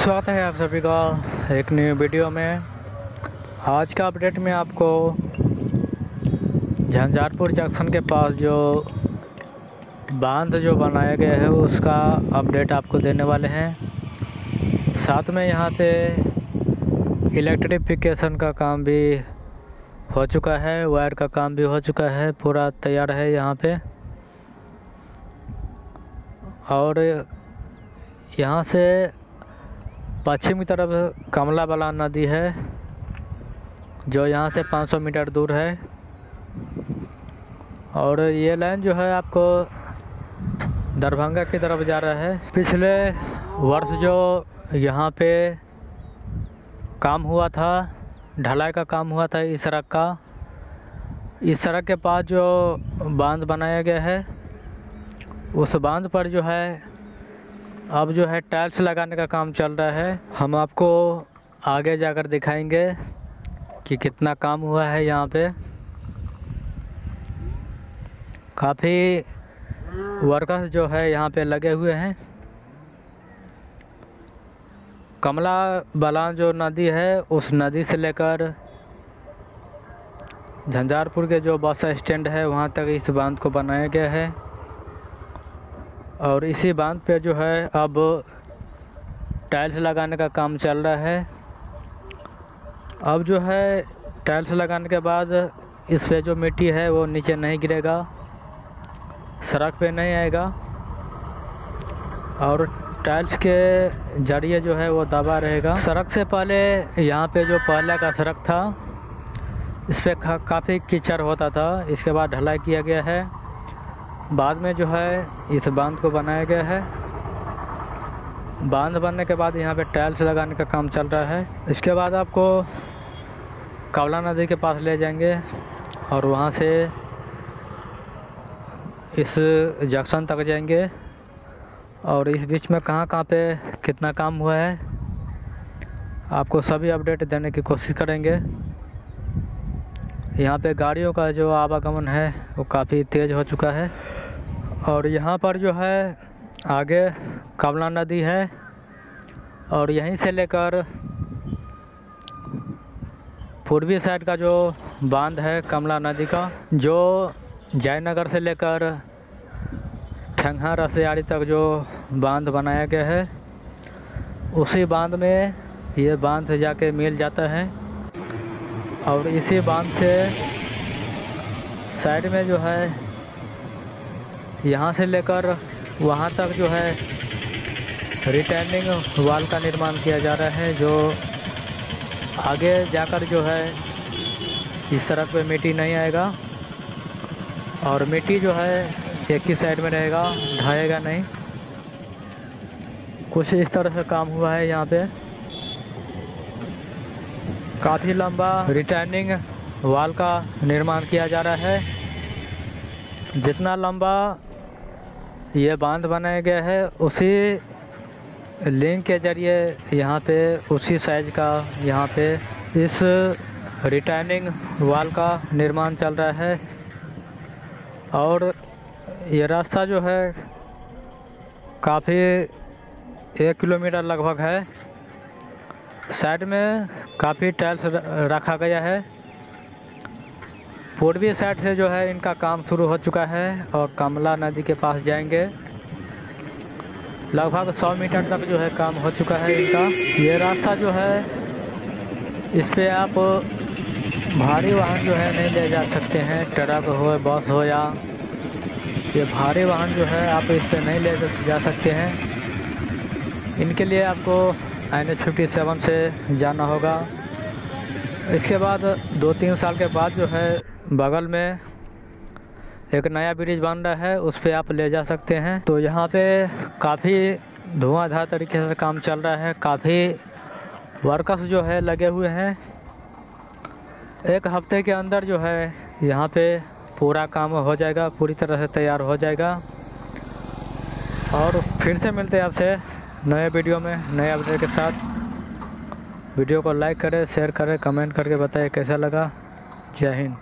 स्वागत है आप सभी का एक न्यू वीडियो में। आज का अपडेट में आपको झंझारपुर जंक्शन के पास जो बाँध जो बनाया गया है, उसका अपडेट आपको देने वाले हैं। साथ में यहाँ पे इलेक्ट्रिफिकेशन का काम भी हो चुका है वायर का काम भी हो चुका है, पूरा तैयार है यहाँ पे। और यहाँ से पश्चिम की तरफ़ कमला बलान नदी है, जो यहाँ से 500 मीटर दूर है। और ये लाइन जो है आपको दरभंगा की तरफ़ जा रहा है। पिछले वर्ष जो यहाँ पे काम हुआ था, ढलाई का काम हुआ था इस सड़क का, इस सड़क के पास जो बाँध बनाया गया है, उस बाँध पर जो है अब जो है टाइल्स लगाने का काम चल रहा है। हम आपको आगे जाकर दिखाएँगे कि कितना काम हुआ है यहाँ पे। काफ़ी वर्कर्स जो है यहाँ पे लगे हुए हैं। कमला बलान जो नदी है, उस नदी से लेकर झंझारपुर के जो बस स्टैंड है, वहाँ तक इस बाँध को बनाया गया है। और इसी बाँध पे जो है अब टाइल्स लगाने का काम चल रहा है। अब जो है टाइल्स लगाने के बाद इस पे जो मिट्टी है वो नीचे नहीं गिरेगा, सड़क पे नहीं आएगा और टाइल्स के ज़रिए जो है वो दबा रहेगा। सड़क से पहले यहाँ पे जो पहले का सड़क था, इस पर काफ़ी कीचड़ होता था, इसके बाद ढलाई किया गया है। बाद में जो है, इस बाँध को बनाया गया है। बाँध बनने के बाद यहाँ पे टाइल्स लगाने का काम चल रहा है। इसके बाद आपको कावला नदी के पास ले जाएँगे और वहाँ से इस जंक्शन तक जाएँगे। और इस बीच में कहाँ कहाँ पे कितना काम हुआ है, आपको सभी अपडेट देने की कोशिश करेंगे। यहाँ पे गाड़ियों का जो आवागमन है, वो काफ़ी तेज़ हो चुका है। और यहाँ पर जो है, आगे कमला नदी है और यहीं से लेकर पूर्वी साइड का जो बाँध है कमला नदी का, जो जयनगर से लेकर ठंगा रसियाड़ी तक जो बाँध बनाया गया है, उसी बाँध में ये बाँध जाके मिल जाता है। और इसी बाँध से साइड में जो है, यहाँ से लेकर वहाँ तक जो है रिटर्निंग वाल का निर्माण किया जा रहा है, जो आगे जाकर जो है इस सड़क पे मिट्टी नहीं आएगा और मिट्टी जो है एक ही साइड में रहेगा, ढाएगा नहीं। कुछ इस तरह से काम हुआ है यहाँ पे। काफ़ी लंबा रिटर्निंग वाल का निर्माण किया जा रहा है। जितना लंबा ये बाँध बनाया गया है, उसी लिंक के ज़रिए यहाँ पे, उसी साइज़ का यहाँ पे इस रिटर्निंग वाल का निर्माण चल रहा है। और ये रास्ता जो है, काफ़ी एक किलोमीटर लगभग है। साइड में काफ़ी टाइल्स रखा गया है। पूर्वी साइड से जो है, इनका काम शुरू हो चुका है और कमला नदी के पास जाएँगे। लगभग 100 मीटर तक जो है, काम हो चुका है इनका। ये रास्ता जो है, इस पर आप भारी वाहन जो है, नहीं ले जा सकते हैं। ट्रक हो, बस हो या ये भारी वाहन जो है, आप इस पर नहीं ले जा सकते हैं। इनके लिए आपको एन एच से जाना होगा। इसके बाद दो तीन साल के बाद जो है, बगल में एक नया ब्रिज बन रहा है, उस पर आप ले जा सकते हैं। तो यहाँ पे काफ़ी धुआंधार तरीके से काम चल रहा है, काफ़ी वर्कर्स जो है लगे हुए हैं। एक हफ़्ते के अंदर जो है, यहाँ पे पूरा काम हो जाएगा, पूरी तरह से तैयार हो जाएगा। और फिर से मिलते हैं आपसे। नए वीडियो में, नए अपडेट के साथ। वीडियो को लाइक करें शेयर करें कमेंट करके बताएँ कैसा लगा। जय हिंद।